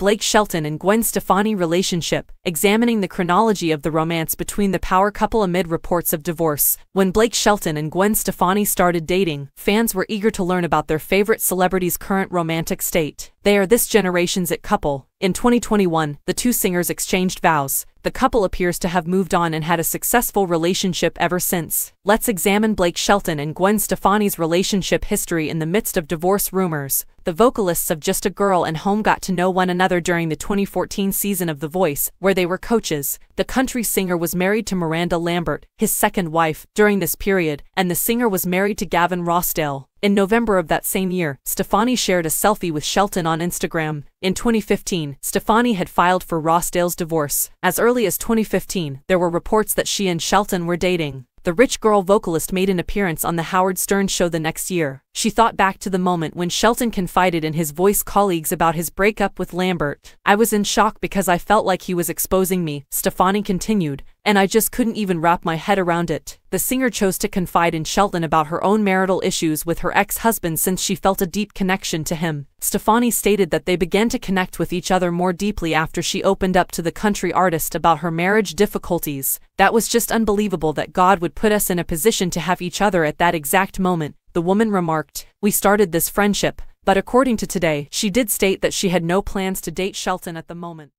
Blake Shelton and Gwen Stefani relationship, examining the chronology of the romance between the power couple amid reports of divorce. When Blake Shelton and Gwen Stefani started dating, fans were eager to learn about their favorite celebrity's current romantic state. They are this generation's it couple. In 2021, the two singers exchanged vows. The couple appears to have moved on and had a successful relationship ever since. Let's examine Blake Shelton and Gwen Stefani's relationship history in the midst of divorce rumors. The vocalists of Just a Girl and Home got to know one another during the 2014 season of The Voice, where they were coaches. The country singer was married to Miranda Lambert, his second wife, during this period, and the singer was married to Gavin Rossdale. In November of that same year, Stefani shared a selfie with Shelton on Instagram. In 2015, Stefani had filed for Rossdale's divorce. As early as 2015, there were reports that she and Shelton were dating. The rich girl vocalist made an appearance on The Howard Stern show the next year. She thought back to the moment when Shelton confided in his voice colleagues about his breakup with Lambert. I was in shock because I felt like he was exposing me, Stefani continued, and I just couldn't even wrap my head around it. The singer chose to confide in Shelton about her own marital issues with her ex-husband since she felt a deep connection to him. Stefani stated that they began to connect with each other more deeply after she opened up to the country artist about her marriage difficulties. That was just unbelievable that God would put us in a position to have each other at that exact moment, the woman remarked. We started this friendship, but according to Today, she did state that she had no plans to date Shelton at the moment.